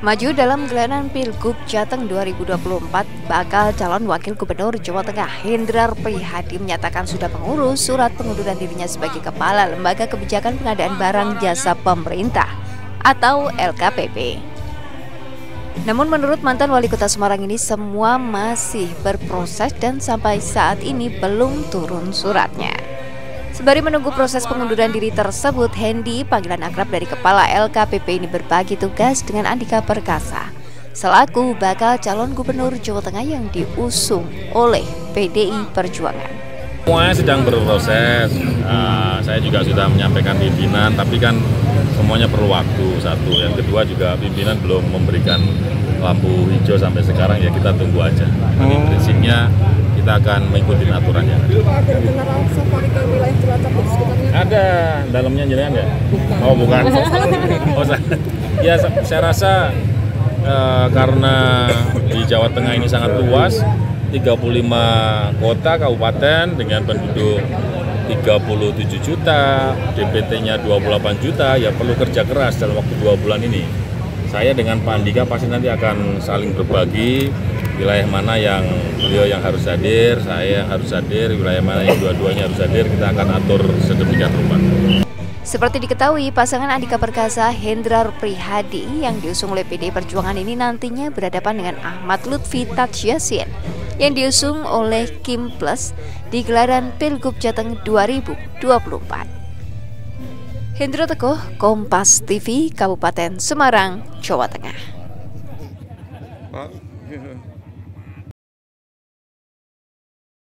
Maju dalam gelaran Pilgub Jateng 2024, bakal calon wakil gubernur Jawa Tengah Hendrar Prihadi menyatakan sudah mengurus surat pengunduran dirinya sebagai Kepala Lembaga Kebijakan Pengadaan Barang Jasa Pemerintah atau LKPP. Namun menurut mantan wali kota Semarang ini semua masih berproses dan sampai saat ini belum turun suratnya. Sembari menunggu proses pengunduran diri tersebut, Hendy, panggilan akrab dari kepala LKPP ini berbagi tugas dengan Andika Perkasa selaku bakal calon gubernur Jawa Tengah yang diusung oleh PDI Perjuangan. Semuanya sedang berproses. Uh, saya juga sudah menyampaikan pimpinan, tapi kan semuanya perlu waktu satu. Yang kedua juga pimpinan belum memberikan lampu hijau sampai sekarang ya kita tunggu aja. Tapi oh. prinsipnya kita akan mengikuti aturannya. Ada, dalamnya jenengan ya? Oh bukan. Oh, ya saya rasa uh, karena di Jawa Tengah ini sangat luas, 35 kota kabupaten dengan penduduk 37 juta, DPT-nya 28 juta, ya perlu kerja keras dalam waktu dua bulan ini. Saya dengan Pak Andika pasti nanti akan saling berbagi wilayah mana yang beliau yang harus hadir, saya yang harus hadir, wilayah mana yang dua-duanya harus hadir, kita akan atur sedemikian rupa. Seperti diketahui, pasangan Andika Perkasa Hendrar Prihadi yang diusung oleh PD Perjuangan ini nantinya berhadapan dengan Ahmad Lutfi Taj Yasin yang diusung oleh Kim Plus di gelaran Pilgub Jateng 2024. Hendra Teguh, Kompas TV, Kabupaten Semarang, Jawa Tengah.